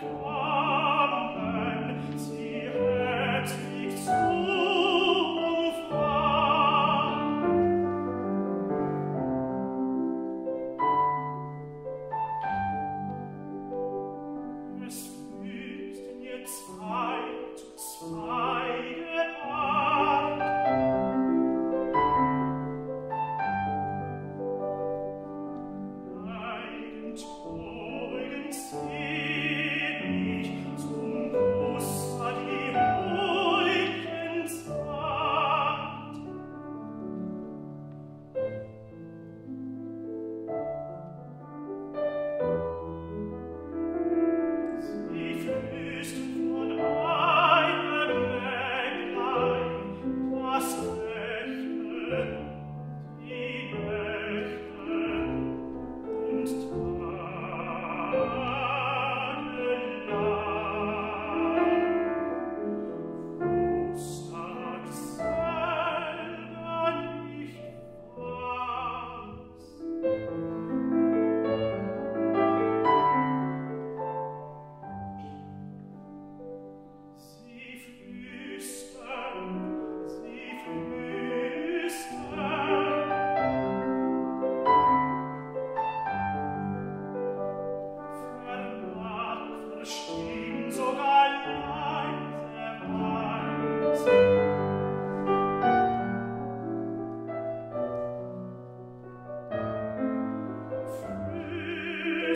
Oh. next